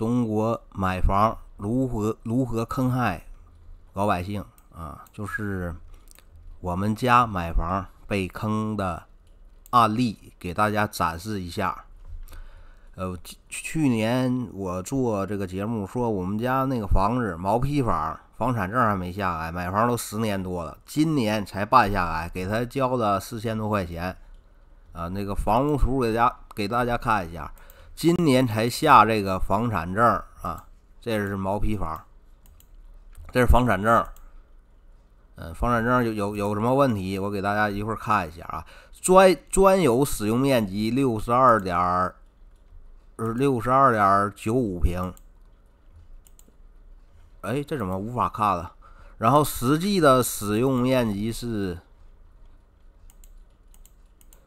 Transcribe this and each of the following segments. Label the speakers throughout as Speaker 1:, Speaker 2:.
Speaker 1: 中国买房如何如何坑害老百姓啊？就是我们家买房被坑的案例，给大家展示一下。呃，去年我做这个节目说，我们家那个房子毛坯房，房产证还没下来，买房都十年多了，今年才办下来，给他交了四千多块钱。啊，那个房屋图给大家给大家看一下，今年才下这个房产证啊，这是毛坯房，这是房产证。嗯，房产证有有有什么问题？我给大家一会儿看一下啊。专专有使用面积六十二点，呃，六十二点九五平。哎，这怎么无法看了？然后实际的使用面积是。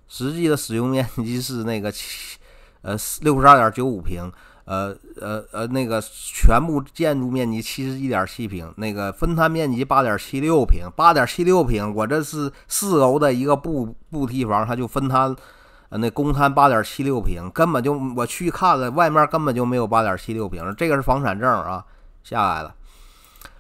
Speaker 1: 实际的使用面积是那个七，呃，六十二点九五平，呃呃呃，那个全部建筑面积七十一点七平，那个分摊面积八点七六平，八点七六平，我这是四楼的一个布布梯房，它就分摊，呃，那公摊八点七六平，根本就我去看了，外面根本就没有八点七六平，这个是房产证啊，下来了。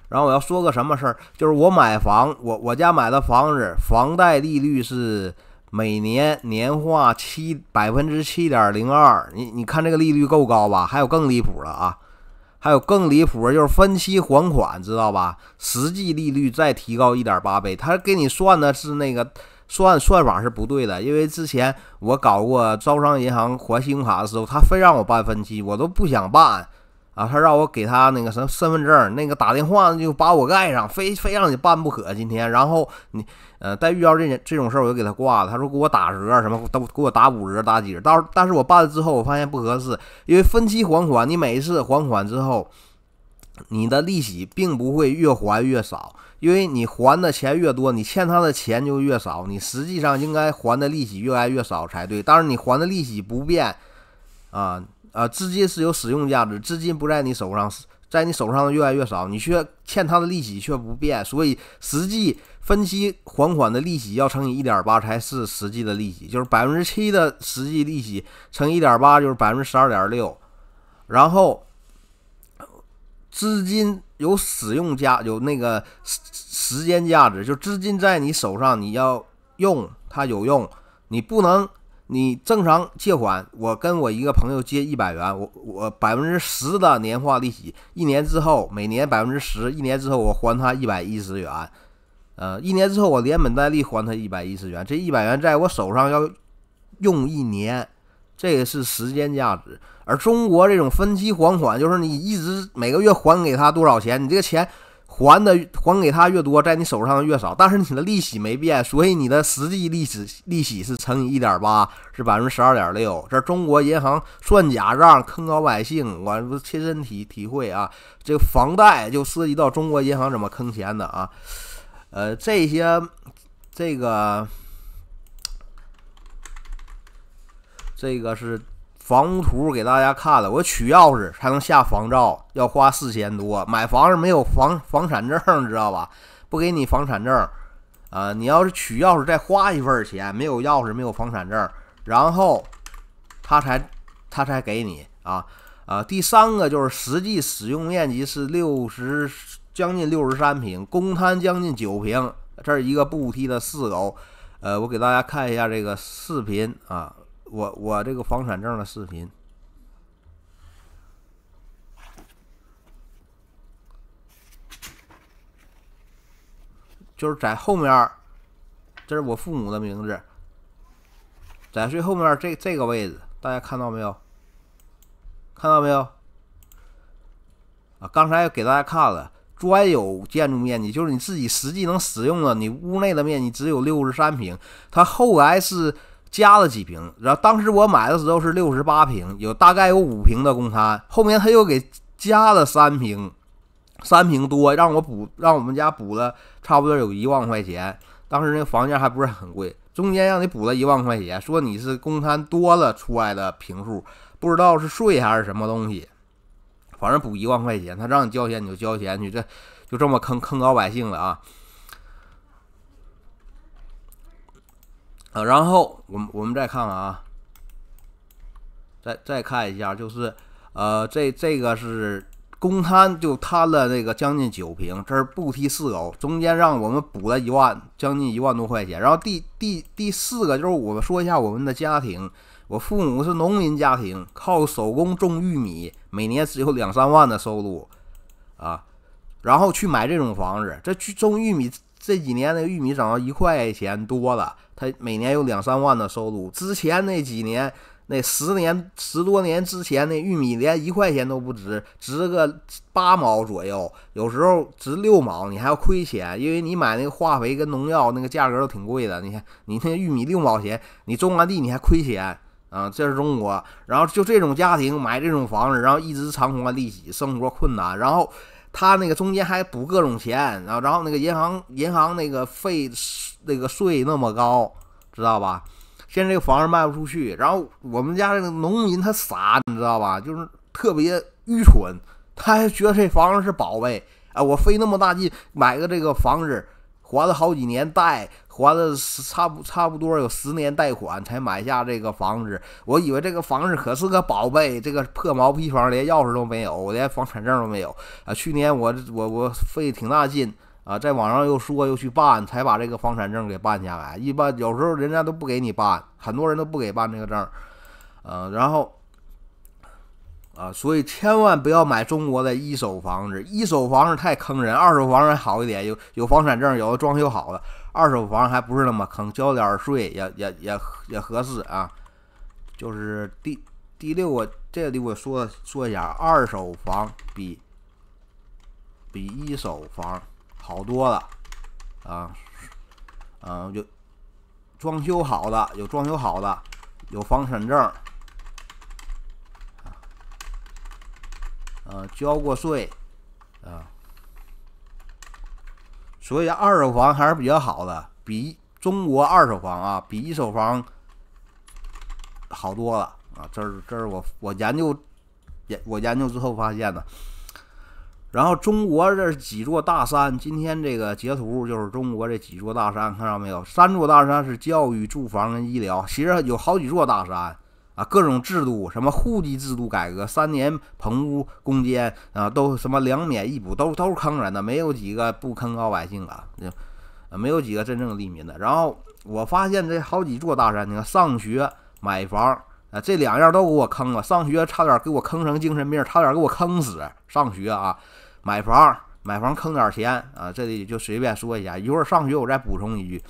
Speaker 1: 然后我要说个什么事儿，就是我买房，我我家买的房子，房贷利率是。每年年化七百分之七点零二，你你看这个利率够高吧？还有更离谱的啊，还有更离谱的就是分期还款，知道吧？实际利率再提高一点八倍，他给你算的是那个算算法是不对的，因为之前我搞过招商银行还信用卡的时候，他非让我办分期，我都不想办。啊，他让我给他那个什么身份证，那个打电话就把我盖上，非非让你办不可。今天，然后你，呃，再遇到这这种事儿，我就给他挂了。他说给我打折，什么都给我打五折、打几折。到但是我办了之后，我发现不合适，因为分期还款，你每一次还款之后，你的利息并不会越还越少，因为你还的钱越多，你欠他的钱就越少，你实际上应该还的利息越来越少才对。但是你还的利息不变，啊。啊，资金是有使用价值，资金不在你手上，在你手上的越来越少，你却欠他的利息却不变，所以实际分期还款的利息要乘以一点八才是实际的利息，就是百分之七的实际利息乘一点八就是百分之十二点六，然后资金有使用价，有那个时时间价值，就资金在你手上，你要用它有用，你不能。你正常借款，我跟我一个朋友借一百元，我我百分之十的年化利息，一年之后每年百分之十，一年之后我还他一百一十元，呃，一年之后我连本带利还他一百一十元，这一百元在我手上要用一年，这个是时间价值。而中国这种分期还款，就是你一直每个月还给他多少钱，你这个钱。还的还给他越多，在你手上越少，但是你的利息没变，所以你的实际利息利息是乘以一点八，是百分之十二点六。这中国银行算假账，坑老百姓，我不亲身体体会啊。这个房贷就涉及到中国银行怎么坑钱的啊。呃，这些这个这个是。房屋图给大家看了，我取钥匙才能下房照，要花四千多。买房子没有房房产证，知道吧？不给你房产证，啊，你要是取钥匙再花一份钱，没有钥匙，没有房产证，然后他才他才给你啊啊。第三个就是实际使用面积是六十将近六十三平，公摊将近九平，这是一个步梯的四楼。呃，我给大家看一下这个视频啊。我我这个房产证的视频，就是在后面，这是我父母的名字，在最后面这这个位置，大家看到没有？看到没有？啊，刚才给大家看了，专有建筑面积就是你自己实际能使用的，你屋内的面积只有六十三平，它后来是。加了几平，然后当时我买的时候是六十八平，有大概有五平的公摊，后面他又给加了三平，三平多，让我补，让我们家补了差不多有一万块钱。当时那个房价还不是很贵，中间让你补了一万块钱，说你是公摊多了出来的平数，不知道是税还是什么东西，反正补一万块钱，他让你交钱你就交钱去，这就这么坑坑老百姓了啊。啊，然后我们我们再看看啊，再再看一下，就是呃，这这个是公摊就摊了那个将近九平，这是不提四狗，中间让我们补了一万，将近一万多块钱。然后第第第四个就是我们说一下我们的家庭，我父母是农民家庭，靠手工种玉米，每年只有两三万的收入啊，然后去买这种房子，这去种玉米这几年那个玉米涨到一块钱多了，他每年有两三万的收入。之前那几年。那十年十多年之前，那玉米连一块钱都不值，值个八毛左右，有时候值六毛，你还要亏钱，因为你买那个化肥跟农药那个价格都挺贵的。你看，你那玉米六毛钱，你种完地你还亏钱啊！这是中国，然后就这种家庭买这种房子，然后一直偿还利息，生活困难，然后他那个中间还补各种钱，然后然后那个银行银行那个费那个税那么高，知道吧？现在这个房子卖不出去，然后我们家这个农民他傻，你知道吧？就是特别愚蠢，他还觉得这房子是宝贝啊！我费那么大劲买个这个房子，还了好几年贷，还了差不差不多有十年贷款才买下这个房子。我以为这个房子可是个宝贝，这个破毛坯房连钥匙都没有，我连房产证都没有啊！去年我我我费挺大劲。啊，在网上又说又去办，才把这个房产证给办下来。一般有时候人家都不给你办，很多人都不给办这个证。呃，然后啊，所以千万不要买中国的一手房子，一手房子太坑人，二手房还好一点，有有房产证，有的装修好的。二手房还不是那么坑，交点税也也也也合适啊。就是第第六个这个地方说说一下，二手房比比一手房。好多了，啊，嗯，有装修好的，有装修好的，有房产证，啊，交过税，啊，所以二手房还是比较好的，比中国二手房啊，比一手房好多了啊。这是这是我我研究研我研究之后发现的。然后中国这几座大山，今天这个截图就是中国这几座大山，看到没有？三座大山是教育、住房跟医疗，其实有好几座大山啊，各种制度，什么户籍制度改革、三年棚屋攻坚啊，都什么两免一补，都都是坑人的，没有几个不坑老百姓啊，没有几个真正利民的。然后我发现这好几座大山，你看上学、买房啊，这两样都给我坑了。上学差点给我坑成精神病，差点给我坑死。上学啊。买房，买房坑点钱啊！这里就随便说一下，一会儿上学我再补充一句。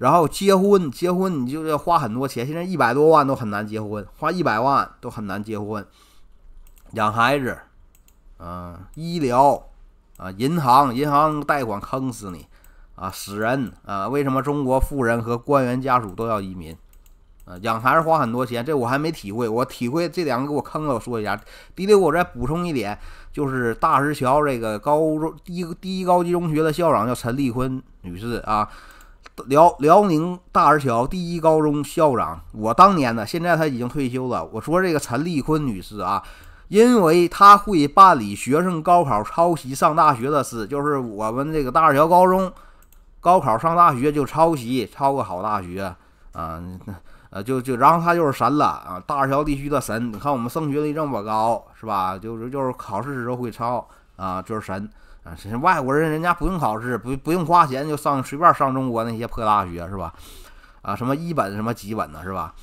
Speaker 1: 然后结婚，结婚你就要花很多钱，现在一百多万都很难结婚，花一百万都很难结婚。养孩子，嗯，医疗啊，银行，银行贷款坑死你啊，死人啊！为什么中国富人和官员家属都要移民？啊，养孩子花很多钱，这我还没体会，我体会这两个给我坑了。我说一下，第六我再补充一点。就是大石桥这个高中第一第一高级中学的校长叫陈丽坤女士啊，辽辽宁大石桥第一高中校长，我当年呢，现在他已经退休了。我说这个陈丽坤女士啊，因为她会办理学生高考抄袭上大学的事，就是我们这个大石桥高中高考上大学就抄袭，抄个好大学啊。呃，就就然后他就是神了啊，大石桥地区的神。你看我们升学率这么高，是吧？就是就是考试时候会抄啊，就是神啊。外国人人家不用考试，不不用花钱就上随便上中国那些破大学，是吧？啊，什么一本什么几本的，是吧？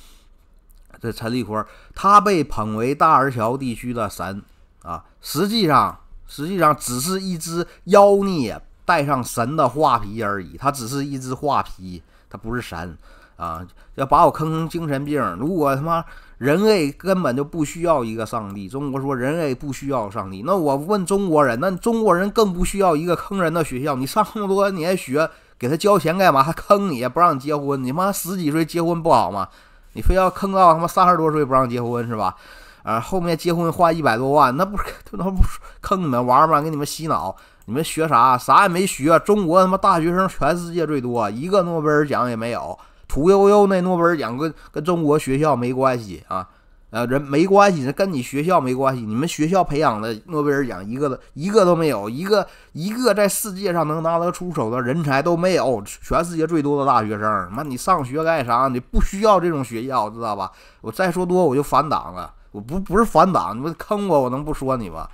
Speaker 1: 这陈立坤他被捧为大石桥地区的神啊，实际上实际上只是一只妖孽带上神的画皮而已，他只是一只画皮，他不是神。啊，要把我坑成精神病！如果他妈人类根本就不需要一个上帝，中国说人类不需要上帝，那我问中国人，那中国人更不需要一个坑人的学校。你上那么多年学，给他交钱干嘛？还坑你，不让你结婚？你妈十几岁结婚不好吗？你非要坑到他妈三十多岁不让结婚是吧？啊，后面结婚花一百多万，那不是 那不是坑你们玩吗？给你们洗脑，你们学啥？啥也没学。中国他妈大学生全世界最多，一个诺贝尔奖也没有。屠呦呦那诺贝尔奖跟跟中国学校没关系啊，呃，人没关系，那跟你学校没关系。你们学校培养的诺贝尔奖一个都一个都没有，一个一个在世界上能拿得出手的人才都没有。全世界最多的大学生，妈你上学干啥？你不需要这种学校，知道吧？我再说多我就反党了我不不是反党，你们坑我，我能不说你吗？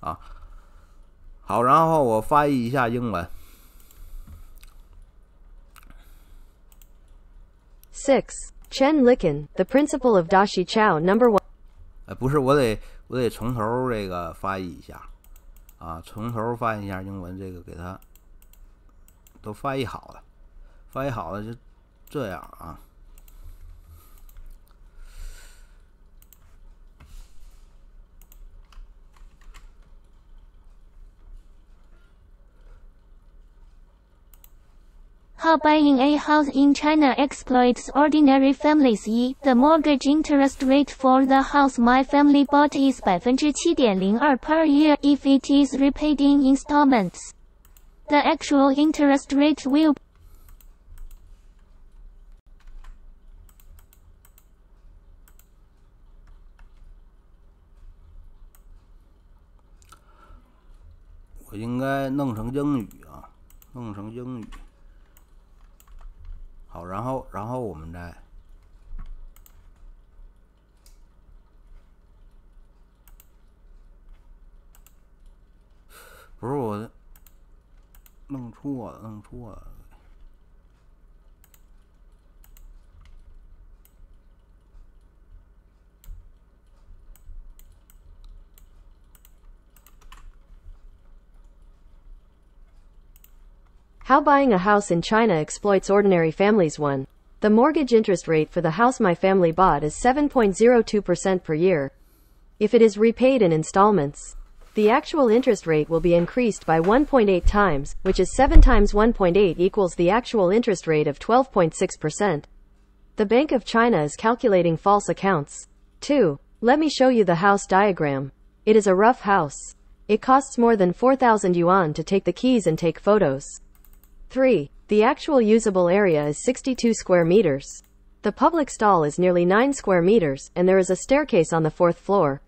Speaker 1: 啊，好，然后我翻译一下英文。
Speaker 2: Six. Chen Licken, the principal of Dashi Chao Number One.
Speaker 1: 哎，不是，我得我得从头这个翻译一下，啊，从头翻译一下英文，这个给他都翻译好了，翻译好了就这样啊。
Speaker 3: How buying a house in China exploits ordinary families. 一 The mortgage interest rate for the house my family bought is 百分之七点零二 per year if it is repaid in installments. The actual interest rate will
Speaker 1: 我应该弄成英语啊，弄成英语。 然后，然后我们再，不是我弄错了，弄错了。
Speaker 2: How buying a house in China exploits ordinary families 1. The mortgage interest rate for the house my family bought is 7.02% per year. If it is repaid in installments, the actual interest rate will be increased by 1.8 times, which is 7 times 1.8 equals the actual interest rate of 12.6%. The Bank of China is calculating false accounts. 2. Let me show you the house diagram. It is a rough house. It costs more than 4,000 yuan to take the keys and take photos. 3. The actual usable area is 62 square meters. The public stall is nearly 9 square meters, and there is a staircase on the fourth floor.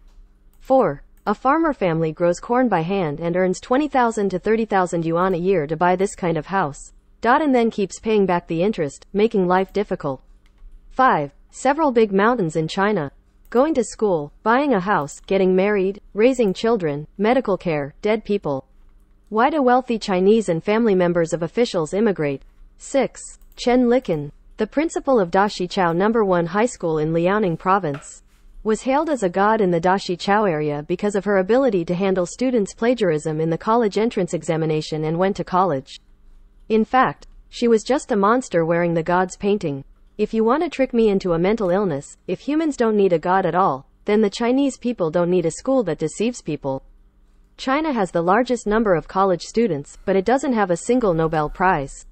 Speaker 2: 4. A farmer family grows corn by hand and earns 20,000 to 30,000 yuan a year to buy this kind of house. Dot and then keeps paying back the interest, making life difficult. 5. Several big mountains in China. Going to school, buying a house, getting married, raising children, medical care, dead people. Why do wealthy Chinese and family members of officials immigrate? 6. Chen Licken, the principal of Dashi Chao No. 1 High School in Liaoning Province, was hailed as a god in the Dashi Chao area because of her ability to handle students' plagiarism in the college entrance examination and went to college. In fact, she was just a monster wearing the god's painting. If you want to trick me into a mental illness, if humans don't need a god at all, then the Chinese people don't need a school that deceives people. China has the largest number of college students, but it doesn't have a single Nobel Prize.